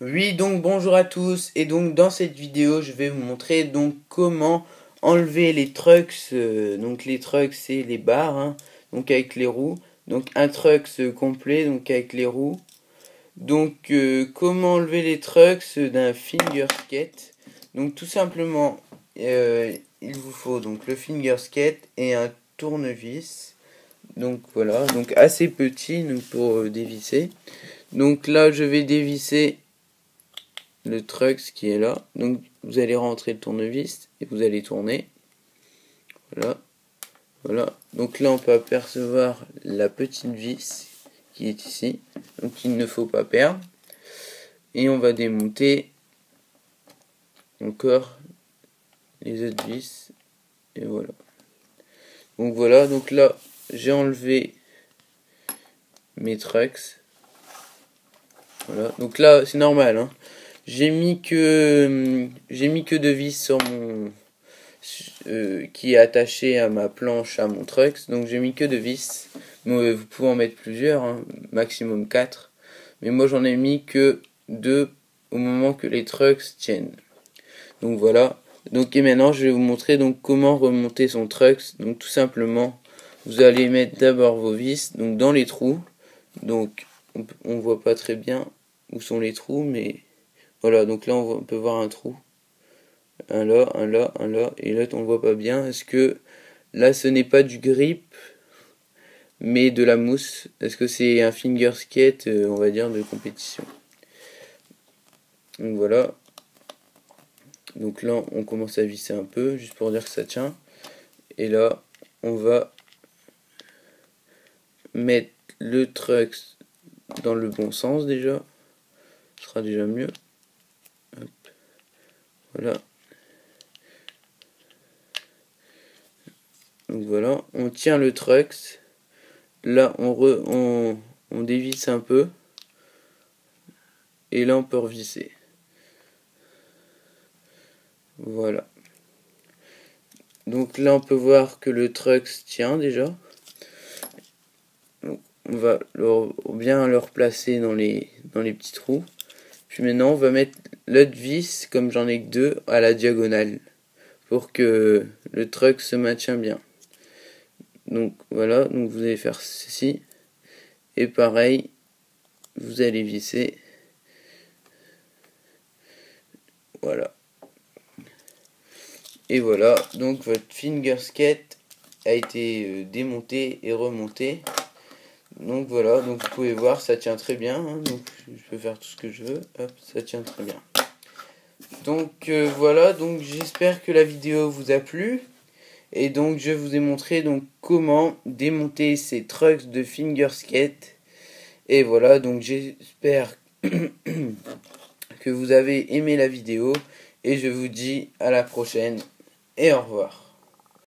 Oui, donc bonjour à tous, et donc dans cette vidéo, je vais vous montrer donc comment enlever les trucks, euh, donc les trucks c'est les barres, hein, donc avec les roues, donc un trucks complet, donc avec les roues, donc euh, comment enlever les trucks d'un finger skate, donc tout simplement, euh, il vous faut donc le finger skate et un tournevis, donc voilà, donc assez petit pour dévisser, donc là je vais dévisser le Trux qui est là. Donc vous allez rentrer le tournevis et vous allez tourner. Voilà. Voilà. Donc là on peut apercevoir la petite vis qui est ici. Donc il ne faut pas perdre. Et on va démonter encore les autres vis. Et voilà. Donc voilà, donc là j'ai enlevé mes trucks. Voilà, donc là c'est normal. Hein. J'ai mis que j'ai mis que de vis sur mon euh, qui est attaché à ma planche à mon truck. Donc j'ai mis que de vis. Vous pouvez en mettre plusieurs hein, maximum 4 mais moi j'en ai mis que deux au moment que les trucks tiennent. Donc voilà. Donc et maintenant je vais vous montrer donc comment remonter son truck. Donc tout simplement vous allez mettre d'abord vos vis donc dans les trous. Donc on, on voit pas très bien où sont les trous mais voilà, donc là on, peut voir un trou. Un là, un là, un là, et là on ne voit pas bien. Est-ce que là ce n'est pas du grip, mais de la mousse? Est-ce que c'est un finger skate, euh, on va dire, de compétition? Donc voilà. Donc là on commence à visser un peu, juste pour dire que ça tient. Et là on va mettre le truck dans le bon sens déjà. Ce sera déjà mieux. Voilà. On tient le Trux. Là, on, on, on dévisse un peu. Et là, on peut revisser. Voilà. Donc là, on peut voir que le Trux tient déjà. on va bien le replacer dans les, dans les petits trous. Puis maintenant, on va mettre l'autre vis, comme j'en ai que deux, à la diagonale. Pour que le truc se maintienne bien. Donc voilà, donc vous allez faire ceci. Et pareil, vous allez visser. Voilà. Et voilà, donc votre finger skate a été euh, démonté et remonté. Donc voilà, donc vous pouvez voir, ça tient très bien. Hein. donc je peux faire tout ce que je veux. Ça tient très bien. Donc euh, voilà, donc j'espère que la vidéo vous a plu. Et donc je vous ai montré donc comment démonter ces trucks de finger skate. Et voilà, donc j'espère que vous avez aimé la vidéo. Et je vous dis à la prochaine et au revoir.